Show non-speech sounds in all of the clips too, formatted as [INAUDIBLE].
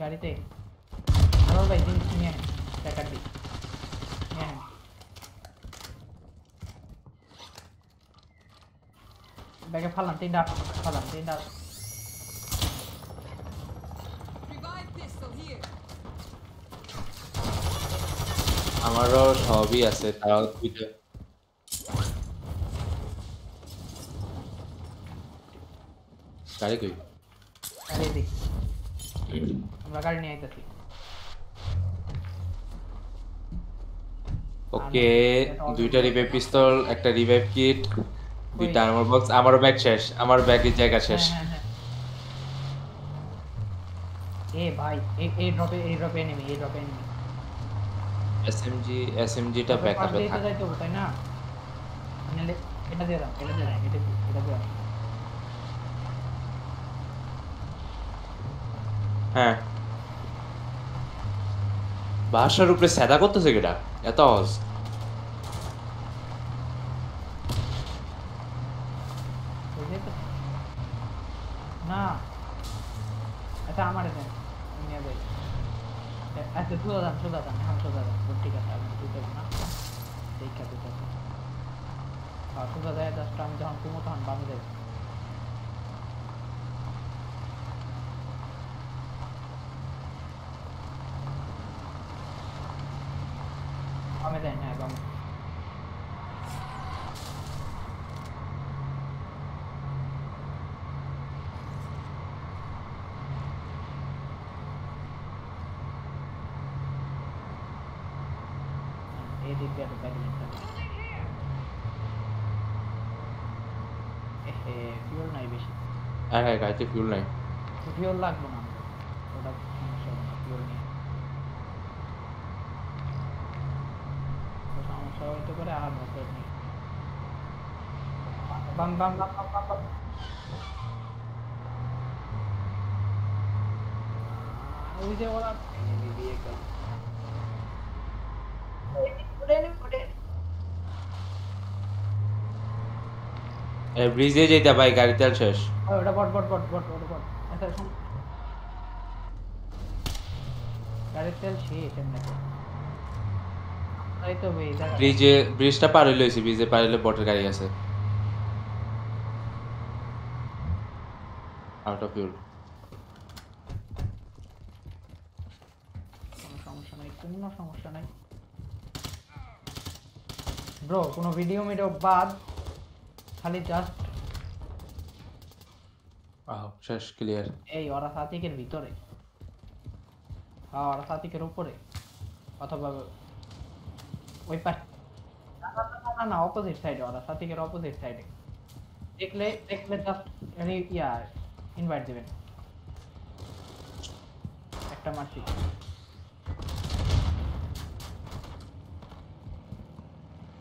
গাড়িতে আরও ভাই জিনিস নিয়ে আহেন টাকা দি নিয়ে আহেন ব্যাগে ফালান তিনটা ফালান তিনটা Revive pistol here. আমারও সবই আছে তাও দুইটা গাড়ি কই গাড়ি দিক আমরা গাড়ি নিয়ে আইতেছি ওকে দুইটা রিভাইভ পিস্তল একটা রিভাইভ কিট দুইটা আর্মর বক্স আমারও ব্যাগ শেষ আমার ব্যাগের জায়গা শেষ। হ্যাঁ, হ্যাঁ, হ্যাঁ। এ ভাই এই এই ড্রপে এই ড্রপে এনিমি এই ড্রপে এনিমি এসএমজি এসএমজিটা ব্যাকআপে থাক। যাইতে হবে তাই না? নাহলে এটা দিয়ে দাও এটা দিয়ে দাও এটা এটা দিয়ে হ্যাঁ। বাসার উপরে স্যাদা করতেছে কেটা এত আওয়াজ বুঝলি তো? না আচ্ছা আমার দেন আমি নিয়ে যাই এ- আচ্ছা সোজা যান সোজা যান এখন সোজা যান তো ঠিক আছে আমি তুই দেবো না দেখা তুই দেবো আর সোজা যায় জাস্ট আমি যখন কুমো তখন বামে যাই বামে যাই হ্যাঁ বামে এই দিক দিয়ে ঢোকাই দিলেন এ ফিউল নাই বেশি হ্যাঁ হ্যাঁ গাড়িতে ফিউল নাই ফিউল লাগবে না আমাদের। ওটা সমস্যা হবে না ফিউল নিয়ে ওটা সমস্যা হইতে পারে আর মোটর নেই বাম বাম ওই যে ওরা। এ ব্রিজে যেতে ভাই গাড়ি তেল শেষ। ওটা বট বট বট বট ওটা বট আচ্ছা শোন। গাড়ির তেল শেষ তো। ব্রিজে ব্রিজটা পার হইলে ব্রিজে পার হইলে বটের গাড়ি আছে। আউট অফ ফিউল কোনো সমস্যা নাই কোনো সমস্যা নাই। ব্রো কোনো ভিডিও মিডিও বাদ। খালি জাস্ট আহ শেষ ক্লিয়ার এই ওরা সাতিকের ভিতরে। হ্যাঁ ওরা সাতিকের উপরে। অথবা ওই পাশ না না, না, না না অপোজিট সাইডে ওরা সাতিকের অপোজিট সাইডে দেখলে দেখলে জাস্ট ইয়া ইনভাইট দিবেন একটা মারছি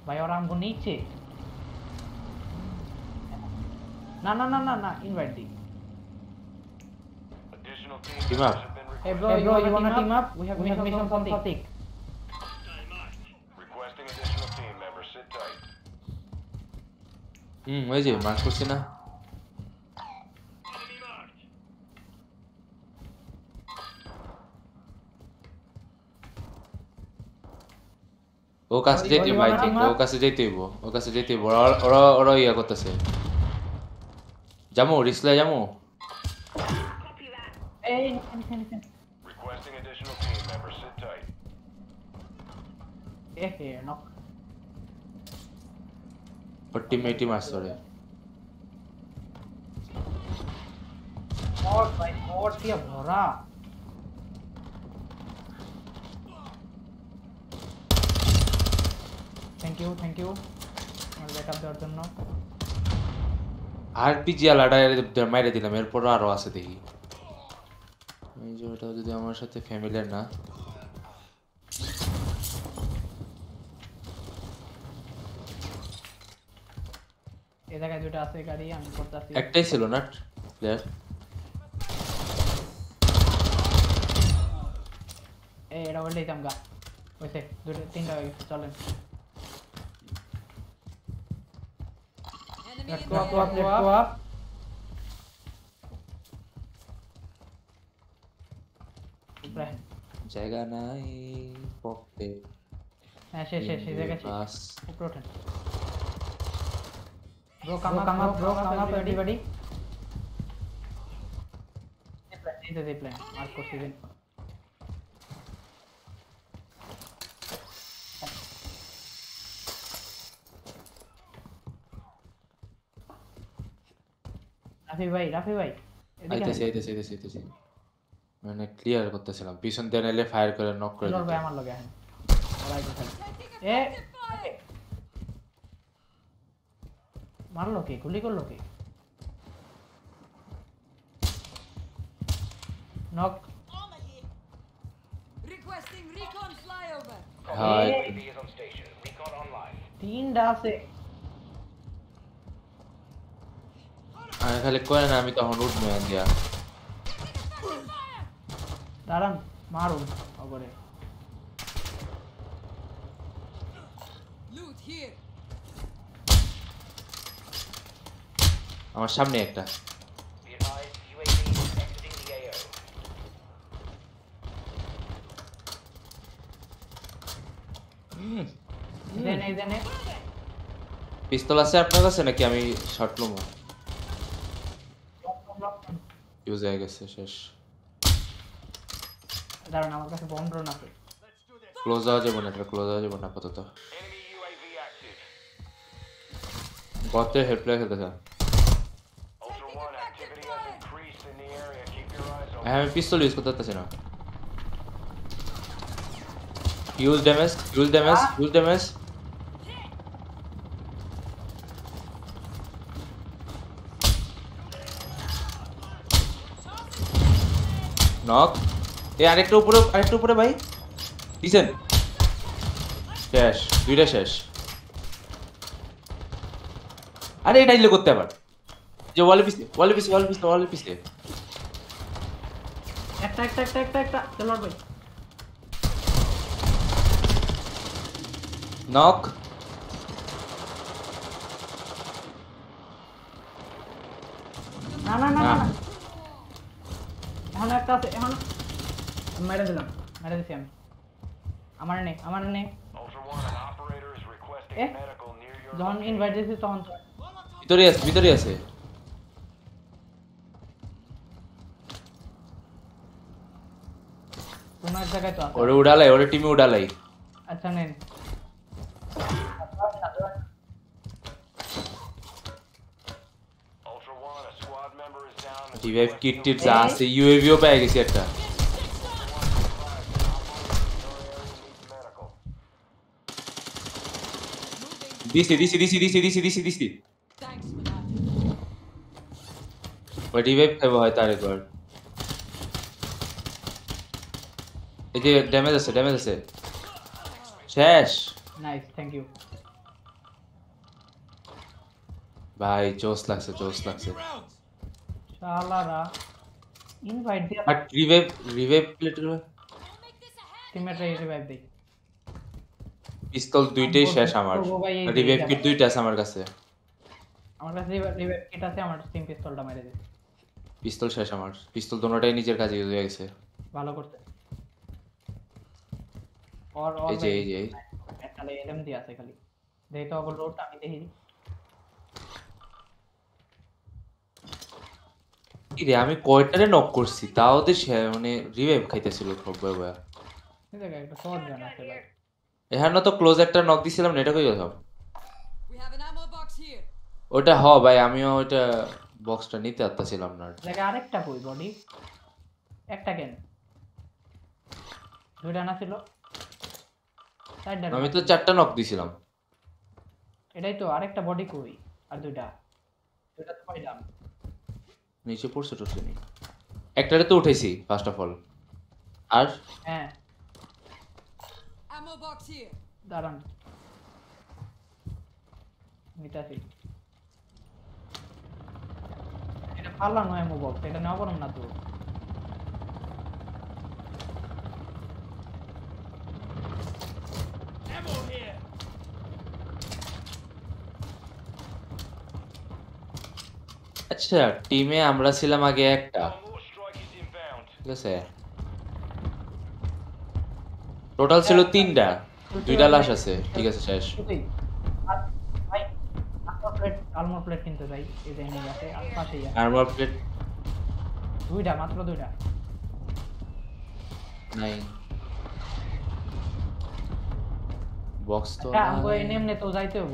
ভাই ওরা আমগো নিচ্ছে না না না না না ইনভাইট দিই Additional Team team up. members have been Hey recruited. bro, you, wanna, wanna team up? We have, we have mission from Satik. Requesting additional team members. Sit tight. হুম ওই যে মার্ক করছি না ও কাছে যেতে ওরা ঠিক ও কাছে যেতে হইব ও কাছে যেতে হইব ওরা ওরা ইয়া করতেছে জামু রিসলে জামু এই নিচে, নিচে, নিচে। Requesting additional team members. Sit tight. এ হে, knock. ওর টিমমেটই মারছে ওরে Mod ভাই, mod দিয়ে ভরা। You, thank you, আমার backup দেওয়ার জন্য। আর পিজি আলাদা মাইরে দিলাম এরপরও আরও আছে দেখি এই যে ওটা যদি আমার সাথে ফ্যামিলিয়ার না এই জায়গায় দুটো আছে গাড়ি, আমি করতাছি। একটাই ছিল না প্লেয়ার এই, এটা বললেই ওই হইছে, দুটো, তিনটা হয়ে গেছে, চলেন। Enemy Let's in go the up, let's area. go up. প্রায় জায়গা নাই পকেটে হ্যাঁ শেষ শেষ সেই জায়গায় শেষ বাস উপরে ওঠেন bro come up come up bro come up everybody এই তো প্ল্যান মার্ক করছি দিন রাফি ভাই রাফি ভাই এদিকে আইতেছি আইতেছি আইতেছি আইতেছি মানে ক্লিয়ার করতেছিলাম পিছন দিয়ে নাইলে ফায়ার করে নক করে নর ভাই দিতাম। আমার লগে আহেন ওরা আইতে থাকে এ মারলো কে গুলি করল কে নক Requesting recon flyover. হ্যাঁ এ, তিনটা আছে আমি খালি কয় না আমি তখন উঠবো দিয়া দাঁড়ান মারুন অগরে Loot here. আমার সামনে একটা দেন এই দেন পিস্তল আছে আপনার কাছে নাকি আমি শর্ট লুমো ইউজ হয়ে গেছে শেষ দাঁড়ান আমার কাছে বম ড্রোন ক্লোজ হওয়া যাবে না এটা ক্লোজ হওয়া যাবে না আপাতত. গতের হেল্পলাইন খেলতেছে. হ্যাঁ আমি পিস্তল ইউজ করতে পারতেছি না। Use damage use damage use damage knock এ আরেকটা উপরে আরেকটা উপরে ভাই। দিছেন? শেষ দুইটা শেষ। আরে এটা ইলে করতে আবার। যে ওয়ালে পিছে ওয়ালে পিছে ওয়ালে পিছে ওয়ালে পিছে একটা একটা একটা একটা একটা চলো ভাই নক না না না না না। না। এখন একটা আছে এখন মেরে দিলাম মেরে দিছি আমি আমার নেই আমার নেই Ultra One, an operator is requesting Eh? medical near your যখন location. ইনভাইট দিয়েছি তখন তো ভিতরে আছে ভিতরে আছে কোনো এক জায়গায় তো আছে ওরে উড়ালাই ওরে টিমে উড়ালাই আচ্ছা নেন যা আছে ইউএভিও পেয়ে গেছি একটা medical. দিছি দিছি দিছি দিছি দিছি দিছি দিছি Thanks for that. ওই রিভাইভ খাইবো হয়তো আরেকবার এই যে ড্যামেজ আছে ড্যামেজ আছে শেষ নাইস থ্যাংক ইউ ভাই জোস লাগছে জোস লাগছে শালারা ইনভাইট দিয়া but revive revive plate টিমমেটরা revive দেই পিস্তল দুইটাই শেষ আমার ও ভাই, এই যে রিভাইভ এটা কিট দুইটা আছে আমার কাছে আমার কাছে রিভাইভ কিট আছে আমার স্টিম পিস্তলটা মেরে দে পিস্তল শেষ আমার পিস্তল দোনোটাই নিজের কাজে ইউজ হয়ে গেছে ভালো করতে और और এই যে এই যে খালি এলএম দি আছে খালি দেই তো আবার লোড আমি দেখি কি রে আমি কয়টারে নক করছি? তাও তো সে মানে রিভাইভ খাইতেছিল আছে ভাই। এখানে তো ক্লোজ একটা নক দিছিলাম না এটা কই গেল. ওটা হ ভাই আমিও ওইটা বক্সটা নিতে পারতেছিলাম না। এই আরেকটা কই বডি? একটা কেন? দুইটা না ছিল? আমি তো চারটা নক দিছিলাম। এটাই তো আরেকটা বডি কই? আর দুইটা। দুইটা তো পাইলাম। নিচে পড়ছে টড়ছে নি একটারে তো উঠেছি ফার্স্ট অফ অল আর? হ্যাঁ। Ammo box here. দাঁড়ান। নিতাছি এটা পারলাম নয় এমো বক্স এটা নেওয়া পারলাম না তো? আচ্ছা টিমে আমরা ছিলাম আগে একটা. ঠিক আছে? টোটাল ছিল তিনটা। দুইটা লাশ আছে। ঠিক আছে শেষ। প্লেট কিনতে যাই এই যে নিয়ে আছে আর পাশেই আছে। আর্মার প্লেট দুইটা মাত্র দুইটা। নাই বক্স তো আমগো এমনি তো যাইতে হব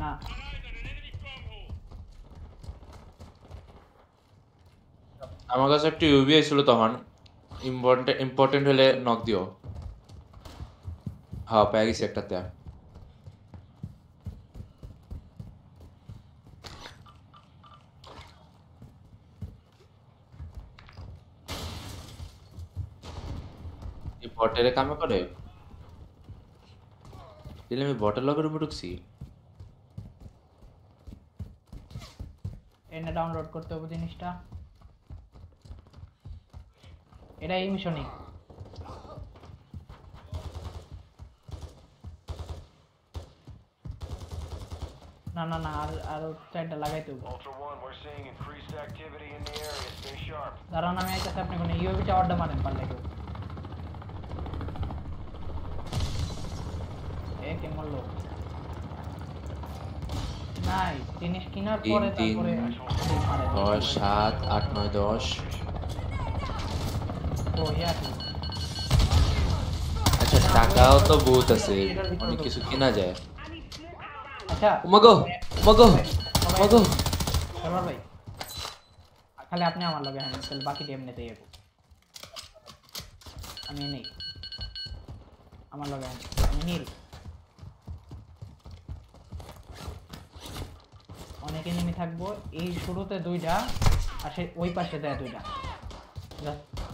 না আমার কাছে একটা ইউবি ছিল তখন। ইম্পর্টেন্ট ইম্পর্টেন্ট হলে নক দিও। হ্যাঁ পেয়ে গেছি একটাতে। বটের কামে করে? দিলে আমি বটের লগের উপর ঢুকছি। এনে ডাউনলোড করতে হবে জিনিসটা। এটা এই মিশনই না না না আর আর চারটা লাগাইতে হবে Ultra One, we're seeing increased activity in the area. Stay sharp. দাঁড়ান আমি আইতেছি আপনি কোনো ইউবি টাওয়ারটা মারেন পারলে কেউ এ কে মরলো নাই জিনিস কেনার তিন, পরে তিন, তারপরে মারেন। দশ সাত আট নয় দশ ও ইয়া কি? আচ্ছা টাকাও তো বহুত আছে। অনেক কিছু কেনা যায়। আচ্ছা। উমাগো উমাগো উমাগো। সরবার ভাই খালি আপনি আমার লগে হ্যাঁ তাহলে বাকি এমনিতে যাব আমি নেই। আমার লগে আমি নীল। অনেক এনিমি থাকব এই শুরুতে দুইটা আর সেই ওই পাশে দেয় দুইটা।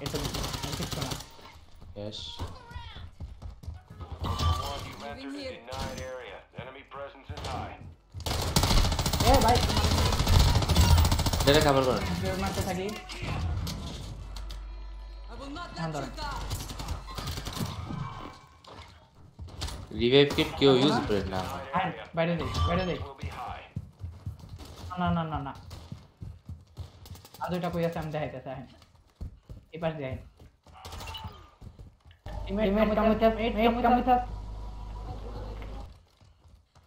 It's a it's a trap. Yes. ए भाई तेरे कवर कर ज़ोर मार तो सगी अंदर रिवाइव किट क्यों यूज़ कर ना बैठे दे बैठे दे ना ना ना ना आ दुटा कोई ऐसा हम देखाइतेছে দেই Will be high. না না না না আর দুইটা কই আছে আমি দেখাইতেছি হ্যাঁ এই পাশ দিয়ে আইন টিমমেট কামুচাস মেট কামুচাস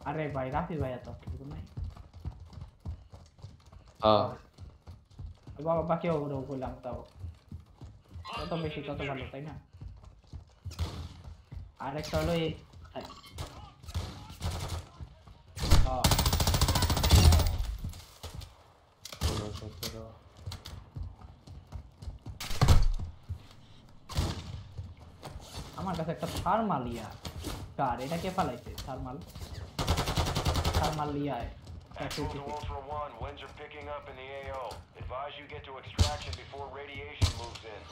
আরে ভাই রাফি ভাই এত কিছু নাই হ্যাঁ বাবা বাকি ওগুলো বললাম তাও যত বেশি তত ভালো তাই না আর একটা হলো এই হ্যাঁ। আমার কাছে একটা থার্মালিয়া কার এটা কে ফালাইছে thermal থার্মালিয়া Actual to Ultra One, winds are picking up in the AO. Advise you get to extraction before radiation moves in.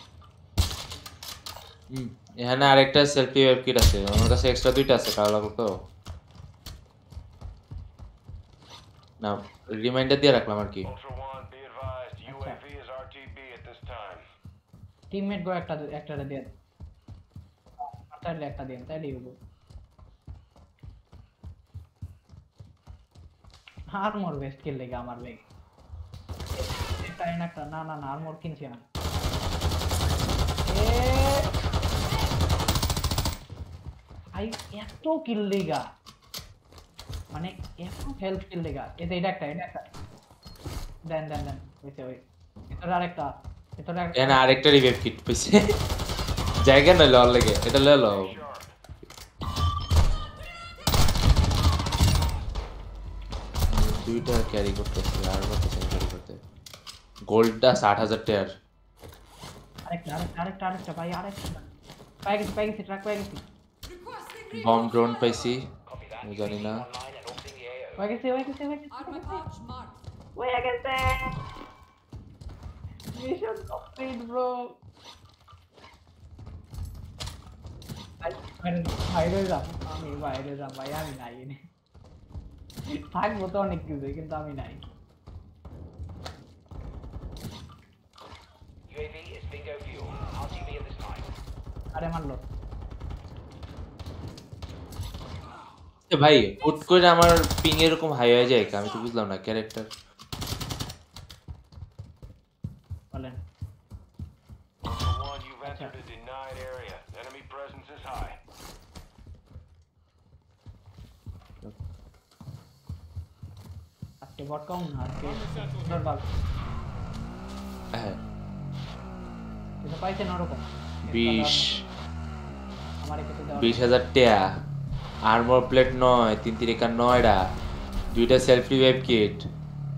হুম, এখানে আরেকটা সেলফি ওয়েব কিট আছে আমার কাছে এক্সট্রা দুইটা আছে কারো লাগবে তো না রিমাইন্ডার দিয়ে রাখলাম আর কি Ultra One, be advised, UAV is RTB at this time. Teammate গো একটা একটা দেন তাহলে একটা দেন তাইলেই হব আর্মর বেস্ট কিল লেগে আমার লেগে একটা এনে একটা না না না আর্মর কিনছি আমি এ আই এত কিল লেগা মানে এত হেলথ কিল লেগা এটা এটা একটা এটা একটা দেন দেন দেন হইছে ওই এটা আরেকটা এটা আরেকটা এখানে আরেকটা রিভাইভ কিট পেয়েছে জায়গা নইলো ওর লেগে এটা লয়ে লো Sharp. দুইটা ক্যারি করতেছে আর কত ক্যারি করতে গোল্ডটা ষাট হাজার টাকার আরেকটা আরেকটা আরেকটা আরেকটা ভাই আরেকটা পাই গেছি পাই গেছি ট্রাক পাই গেছি Requesting বম recon. ড্রোন পাইছি আমি জানি না পাই গেছি পাই গেছি পাই গেছি Armor pouch marked. হয়ে গেছে মিশন কমপ্লিট ব্রো আমি যাম ভাই আমি নাই থাকব তো অনেক কিছু কিন্তু আমি নাই। UAV is bingo fuel. RTB at this time. আরে মারলো। ভাই হুট করে আমার পিং এরকম হাই হয়ে যায় আমি তো বুঝলাম না ক্যারেক্টার আজকে বট কম না আজকে নর্মাল। হ্যাঁ। কিন্তু পাইছেন ওরকম। বিশ। বিশ হাজার টেয়া। আর্মর প্লেট নয় তিন তিরিকা নয়টা দুইটা সেলফ রিভাইভ কিট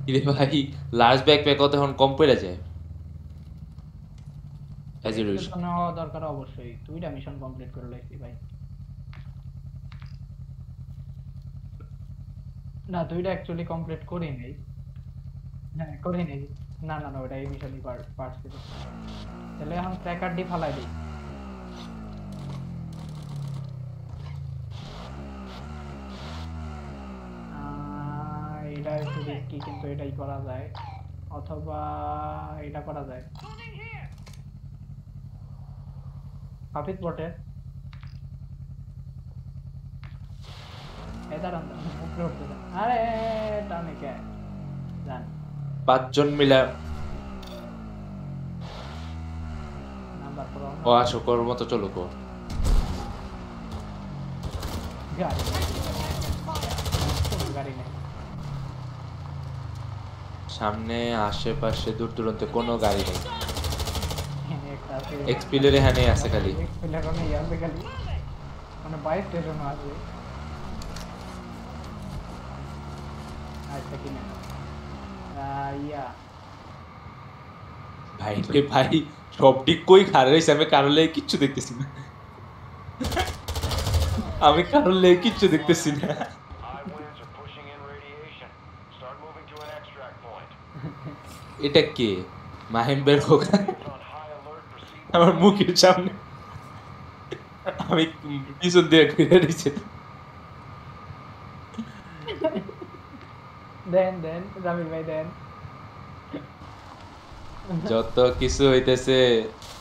ইরে ভাই লার্জ ব্যাগ প্যাক কত এখন কম পড়ে যায়? অ্যাজ ইউজ কিছু নেওয়া দরকার অবশ্যই। দুইটা মিশন কমপ্লিট করে লাইছি ভাই। না দুইটা অ্যাকচুয়ালি কমপ্লিট করি নাই। হ্যাঁ করি নাই। না না না ওটা পার্ট ছিল তাহলে এখন ট্র্যাকার ডি ফালাই দিই। আহ, এটা একটু রিস্কি কিন্তু এটাই করা যায়। অথবা এটা করা যায়। হাফিজ বটে। দাঁড়ান দাঁড়ান, উপরে উঠতে দাও। আরে টানে কে? জান। পাঁচজন মিলে ও আসো কর মতো চলো কো গাড়ি নেই। কোনো গাড়ি নেই। সামনে আশেপাশে দূর দূরান্তে কোনো গাড়ি নেই। এক্সপিলের এখানে আছে। খালি। এক্সপিলার নেই আছে খালি। মানে বাইক স্টেশনও আছে। ইয়া ভাই ভাই সব দিক কই খারাপ রয়েছে আমি কারোর লেগে কিচ্ছু দেখতেছি না আমি কারোর লেগে কিচ্ছু দেখতেছি না. এটা কে মাহিম বের হোক. আমার মুখের সামনে আমি পিছন দিয়ে ঘুরে দিয়েছি দেন দেন জামিল ভাই দেন। যত কিছু হইতেছে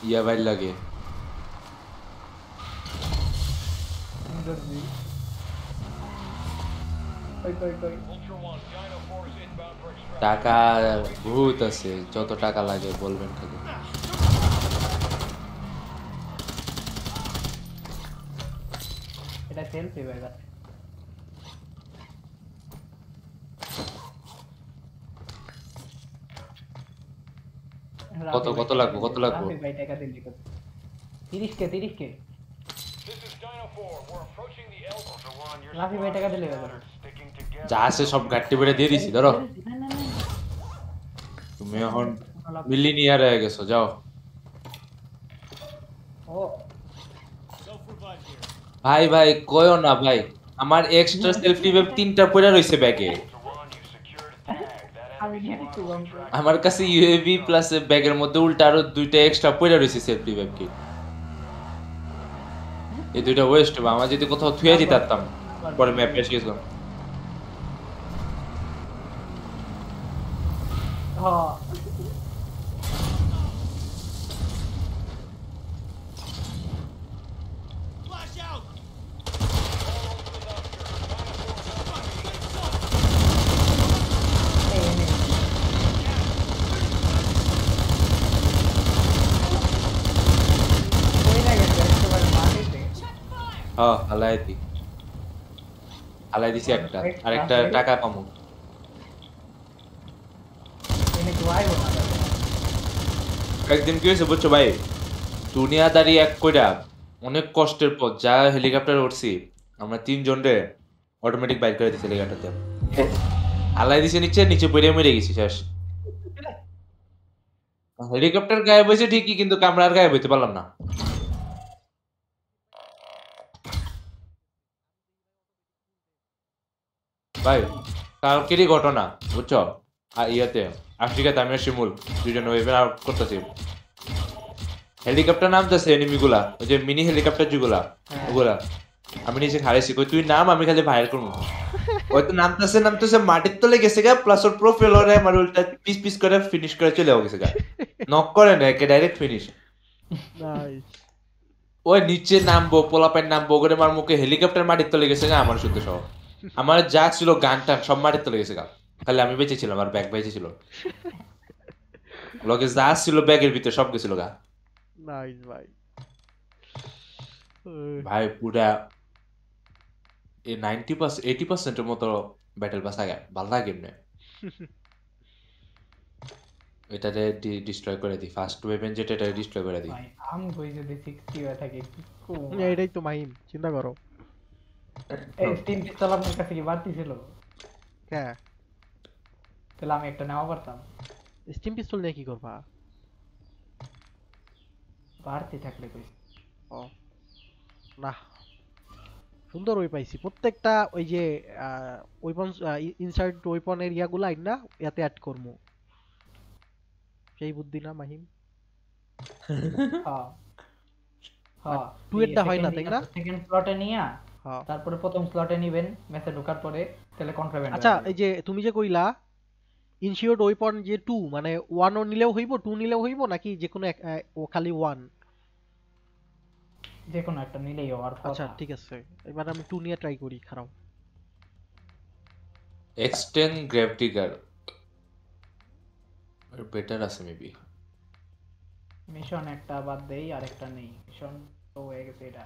ইয়া ভাই লাগে। জলদি কই কই কই? Ultra One, Dino 4 is inbound for extraction. টাকা বহুত আছে যত টাকা লাগে বলবেন খালি। এটা সেলফি ভাই কত- কত লাগবো, কত লাগবো? ভাই টাকা দিলি 30 কে 30 কে This is Dino 4. We're approaching the L. Ultra One, your Rafi ভাই টাকা দিলে. যা আছে সব গাড়ি বেড়ে দিয়ে দিছি ধরো তুমি এখন মিলিনিয়ার হয়ে গেছো যাও ভাই ভাই কয়ও না ভাই আমার এক্সট্রা সেলফি ওয়েব তিনটা পড়ে রইছে ব্যাগে আমার কাছে ইউএভি প্লাস ব্যাগের মধ্যে উল্টা আরও দুইটা এক্সট্রা পড়ে রয়েছে সেফটি ব্যাগ কি। এই দুইটা ওয়েস্ট বা আমার যদি কোথাও থুয়ে দিতে পারতাম পরে ম্যাপে এসে গেছিলাম। হ্যাঁ এই নে। ওই না গেছে, একেবারে মাটিতে। হ্যাঁ হালাই দি। হালাই দিছি একটা টাকা পামু? একদিন কি হয়েছে বুঝছ ভাই? দুনিয়াদারি এক কইরা অনেক কষ্টের পর যা হেলিকপ্টার উঠছি আমরা তিনজন রে অটোমেটিক বাইক করে দিছি হেলিকপ্টারতে। হালাই দিছে নিচে নিচে পড়ে মরে গেছি শেষ। হেলিকপ্টার গায়েব হয়েছে ঠিকই কিন্তু কামরার গায়েব হইতে পারলাম না। ভাই কালকেরই ঘটনা বুঝছ? আর ইয়াতে আফ্রিকাতে আমি আর শিমুল দুজন ওয়েভেন আউট করতেছি। হেলিকপ্টার নামতেছে এনিমিগুলা ওই যে মিনি হেলিকপ্টার যেগুলা হ্যাঁ। ওগুলা। আমি নিজে খাড়াইছি কই তুই নাম আমি খালি ভাইরাল করব। হয়তো নামতেছে নামতেছে মাটির তলে গেছে গা প্লাস ওর প্রোফাইল ওরে আমার উল্টা পিস পিস করে ফিনিশ করে চলে গেছে গা। নক করে না একে ডাইরেক্ট ফিনিশ ওই নিচে নামবো পোলাপাইন নামবো করে আমার মুখে হেলিকপ্টার মাটির তলে গেছে গা আমার শুদ্ধ সহ আমার যা ছিল গান টান সব মাটির তলে গেছে গা। খালি আমি বেঁচে ছিলাম আর ব্যাগ বেঁচে ছিল। লগে যা ছিল ব্যাগের ভিতরে সব গেছিল গা। নাইস ভাই। ভাই পুরা এই নাইনটি পার্সেন্ট এইটি পার্সেন্টের মতো ব্যাটেল পাস আগে ভালো লাগে এমনি। এটাতে ডিস্ট্রয় করে দিই ফার্স্ট ওয়েপেন যেটা এটা ডিস্ট্রয় করে দিই আমি কই যদি 60 হয়ে থাকে কি এটাই তো চিন্তা করো। এই স্টিম পিস্তল আপনার কাছে কি বাড়তি ছিল? হ্যাঁ তাহলে আমি একটা নেওয়া পারতাম। স্টিম পিস্তল নিয়ে কি করবা? বাড়তি থাকলে কই? ও। না সুন্দর ওই পাইছি। প্রত্যেকটা ওই যে ওয়েপন ইনসার্ট ওয়েপনের ইয়াগুলো আইন না ইয়াতে অ্যাড করব সেই বুদ্ধি না মাহিম? [LAUGHS] হ্যাঁ। হ্যাঁ। two এরটা হয় না, তাই না? সেকেন্ড স্লটে নিয়া তারপরে প্রথম স্লটে নিবেন ম্যাচে ঢোকার পরে তাহলে কন্ট্রাব্যান্ড আচ্ছা এই যে তুমি যে কইলা ইনশিওর্ড ওয়েপন যে টু মানে ওয়ান ও নিলেও হইব টু নিলেও হইব নাকি যে কোনো এক- ও খালি ওয়ান যে কোনো একটা নিলেই হওয়ার আচ্ছা কথা। ঠিক আছে। এবার আমি টু নিয়ে ট্রাই করি খারাপ। এক্সটেন্ড গ্র্যাভিটিকার বেটার আছে মেবি মিশন একটা বাদ দেই আর একটা নেই। মিশন তো হয়ে গেছে এটা।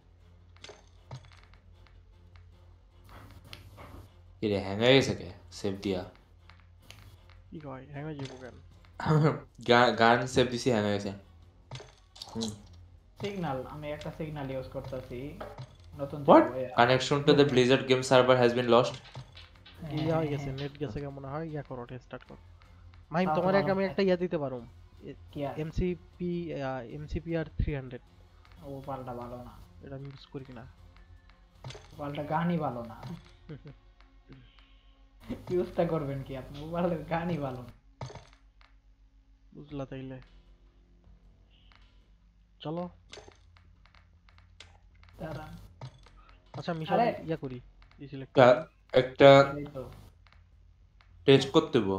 এরে হ্যাং হয়ে গেছে কে সেভ দিয়া কি কয় হ্যাং হয়ে যাব কেন গান সেভ দিছি হ্যাং হয়ে গেছে হুম সিগন্যাল আমি একটা সিগন্যাল ইউজ করতেছি নতুন হোয়াট চালু হয়ে- connection to the Blizzard game server has been lost হ্যাঁ, ইয়া হয়ে হ্যাঁ, গেছে হ্যাঁ। নেট গেছে কেমন হয় ইয়া করো স্টার্ট করো মাহিম তাও তোমার এক ভালো। আমি একটা ইয়া দিতে পারো কি আর? এমসিপি এমসিপি আর থ্রি হান্ড্রেড ও পাল্টা ভালো না এটা আমি ইউজ করি না পাল্টা গানই ভালো না ইউজটা করবেন কি আপনি? পাল্টা গানই ভালো বুঝলা তাইলে। চলো। দাঁড়ান। আচ্ছা মিশন ইয়া করি সিলেক্ট একটা টেস্ট করতে হব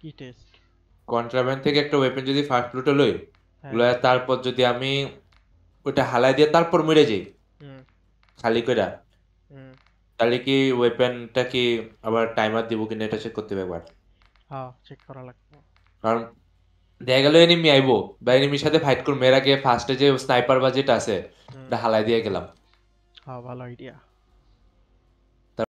কি টেস্ট কন্ট্রাব্যান্ড থেকে একটা ওয়েপেন যদি ফার্স্ট লুটে লই হ্যাঁ। লয়ে তারপর যদি আমি ওটা হালাই দিয়ে তারপর মরে যাই। হুম। খালি কইরা। তাহলে কি ওয়েপেনটা কি আবার টাইমার দিব কিনা এটা চেক করতে হবে একবার? হ্যাঁ চেক করা লাগবে। কারণ দেখা গেল এনিমি আইবো বা এনিমির সাথে ফাইট করব। এর আগে ফার্স্টে যে স্নাইপার বাজেট যেটা আছে এটা হালাই দিয়ে গেলাম। হ্যাঁ ভালো আইডিয়া